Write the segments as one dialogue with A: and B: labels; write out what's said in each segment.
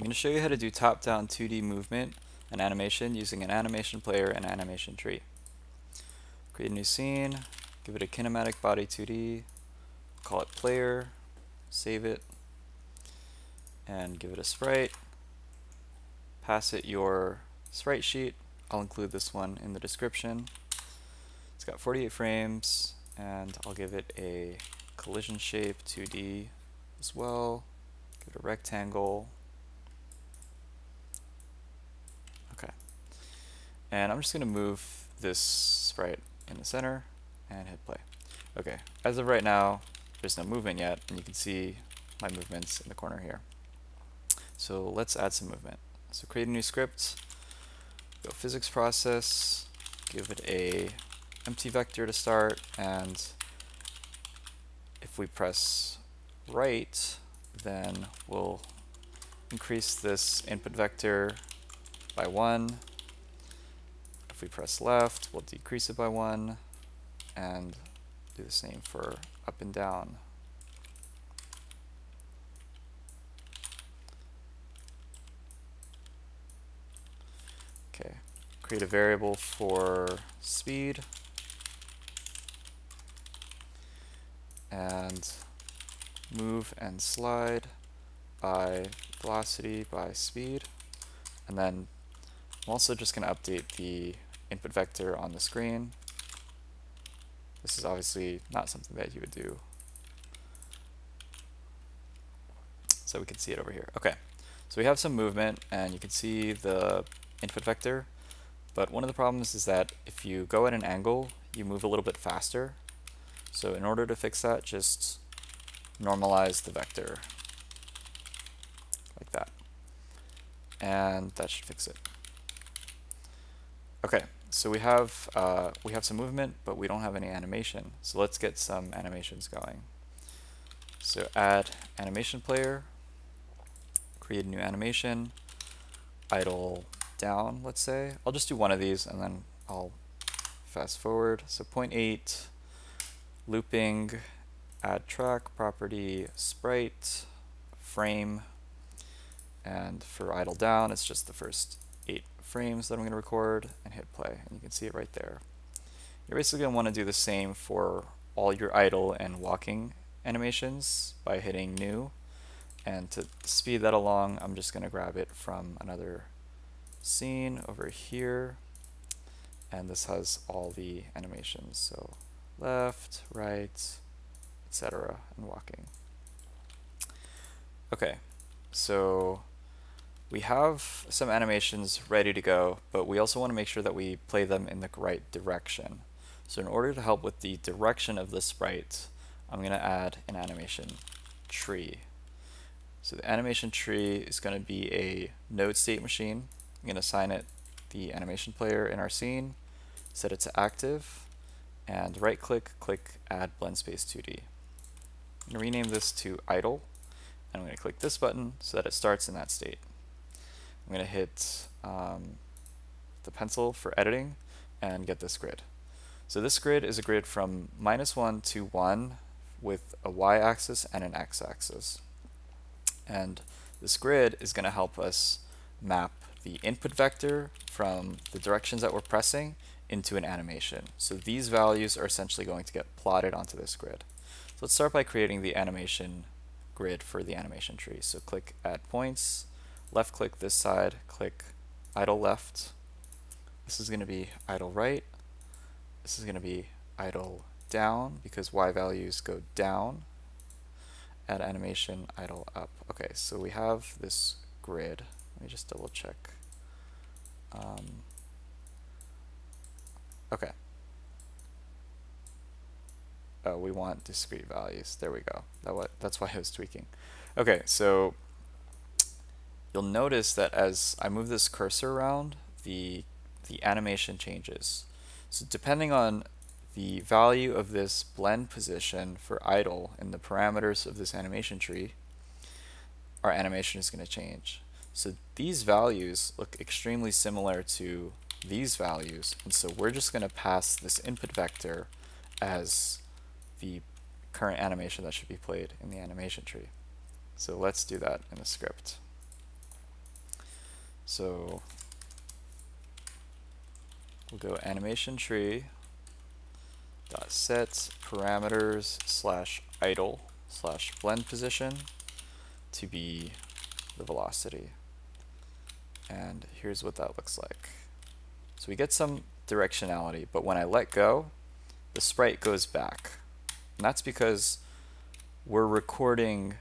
A: I'm going to show you how to do top-down 2D movement and animation using an animation player and animation tree. Create a new scene, give it a kinematic body 2D, call it player, save it, and give it a sprite. Pass it your sprite sheet. I'll include this one in the description. It's got 48 frames, and I'll give it a collision shape 2D as well. Give it a rectangle. Okay. And I'm just going to move this sprite in the center and hit play. Okay, as of right now, there's no movement yet, and you can see my movements in the corner here. So let's add some movement. So create a new script, go physics process, give it a empty vector to start, and if we press right, then we'll increase this input vector by 1. If we press left, we'll decrease it by 1, and do the same for up and down. Okay, create a variable for speed and move and slide by velocity by speed and then I'm also just going to update the input vector on the screen this is obviously not something that you would do. So we can see it over here. Okay, so we have some movement and you can see the input vector, but one of the problems is that if you go at an angle, you move a little bit faster. So in order to fix that, just normalize the vector like that. And that should fix it. Okay, so we have uh, we have some movement, but we don't have any animation. So let's get some animations going. So add animation player, create a new animation, idle down, let's say. I'll just do one of these and then I'll fast forward. So 0.8, looping, add track, property, sprite, frame, and for idle down, it's just the first frames that I'm going to record and hit play. And you can see it right there. You're basically going to want to do the same for all your idle and walking animations by hitting new. And to speed that along, I'm just going to grab it from another scene over here. And this has all the animations. So left, right, etc. and walking. Okay, so we have some animations ready to go, but we also want to make sure that we play them in the right direction. So in order to help with the direction of the sprite, I'm going to add an animation tree. So the animation tree is going to be a node state machine. I'm going to assign it the animation player in our scene, set it to active, and right click, click add blend space 2D. I'm going to rename this to idle, and I'm going to click this button so that it starts in that state. I'm going to hit um, the pencil for editing and get this grid. So this grid is a grid from minus 1 to 1 with a y-axis and an x-axis. And this grid is going to help us map the input vector from the directions that we're pressing into an animation. So these values are essentially going to get plotted onto this grid. So let's start by creating the animation grid for the animation tree. So click Add Points, left click this side, click idle left. This is going to be idle right. This is going to be idle down because y values go down. Add animation idle up. Okay, so we have this grid. Let me just double check. Um, okay. Oh, we want discrete values. There we go. That what, that's why I was tweaking. Okay, so you'll notice that as I move this cursor around, the, the animation changes. So depending on the value of this blend position for idle in the parameters of this animation tree, our animation is going to change. So these values look extremely similar to these values, and so we're just going to pass this input vector as the current animation that should be played in the animation tree. So let's do that in the script. So we'll go animation tree dot set parameters slash idle slash blend position to be the velocity. And here's what that looks like. So we get some directionality, but when I let go, the sprite goes back. And that's because we're recording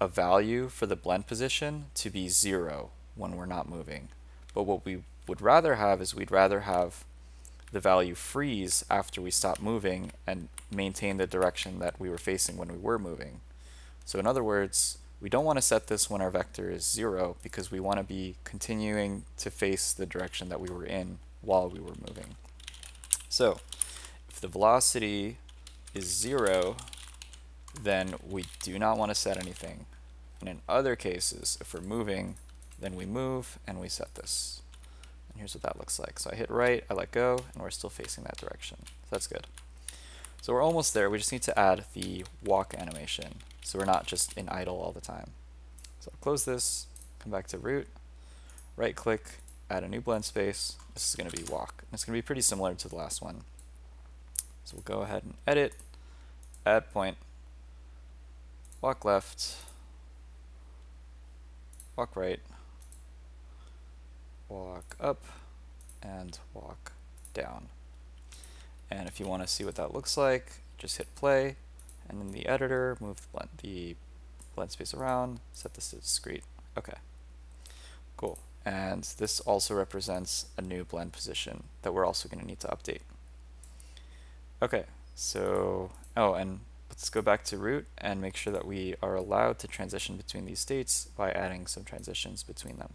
A: a value for the blend position to be zero when we're not moving. But what we would rather have is we'd rather have the value freeze after we stop moving and maintain the direction that we were facing when we were moving. So in other words, we don't want to set this when our vector is zero because we want to be continuing to face the direction that we were in while we were moving. So if the velocity is zero, then we do not want to set anything. And in other cases, if we're moving, then we move and we set this. And here's what that looks like. So I hit right, I let go, and we're still facing that direction. So that's good. So we're almost there. We just need to add the walk animation. So we're not just in idle all the time. So I'll close this, come back to root, right click, add a new blend space. This is going to be walk. And it's going to be pretty similar to the last one. So we'll go ahead and edit, add point, walk left, walk right, walk up, and walk down. And if you want to see what that looks like, just hit play, and in the editor, move the blend, the blend space around, set this to discrete. Okay, cool. And this also represents a new blend position that we're also going to need to update. Okay, so, oh, and let's go back to root and make sure that we are allowed to transition between these states by adding some transitions between them.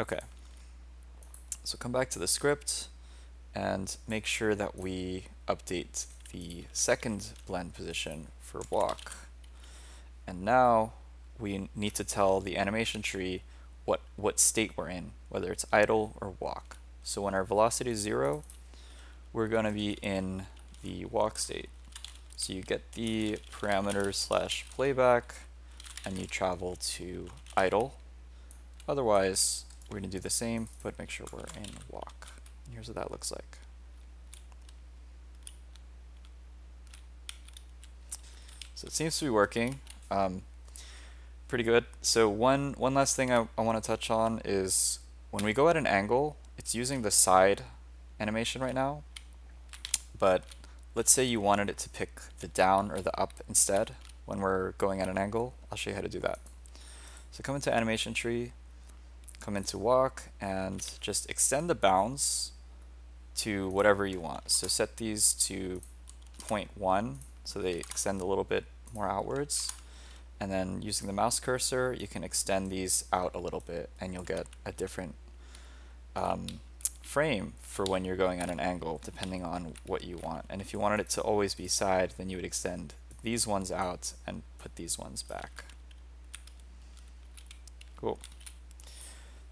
A: Okay, so come back to the script and make sure that we update the second blend position for walk. And now we need to tell the animation tree what, what state we're in, whether it's idle or walk. So when our velocity is zero, we're going to be in the walk state. So you get the parameter slash playback and you travel to idle. Otherwise, we're going to do the same, but make sure we're in walk. Here's what that looks like. So it seems to be working. Um, pretty good. So one, one last thing I, I want to touch on is when we go at an angle, it's using the side animation right now. But let's say you wanted it to pick the down or the up instead when we're going at an angle. I'll show you how to do that. So come into animation tree, come into walk, and just extend the bounds to whatever you want. So set these to 0.1 so they extend a little bit more outwards. And then using the mouse cursor, you can extend these out a little bit and you'll get a different um, frame for when you're going at an angle depending on what you want. And if you wanted it to always be side, then you would extend these ones out and put these ones back. Cool.